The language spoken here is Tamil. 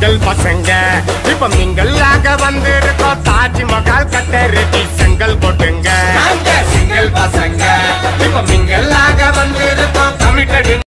கிண்டல் பசங்க. இப்ப மிங்கல்லாக வந்திருக்கோம். தாஜ்மஹால் கட்டருட்டி செங்கல்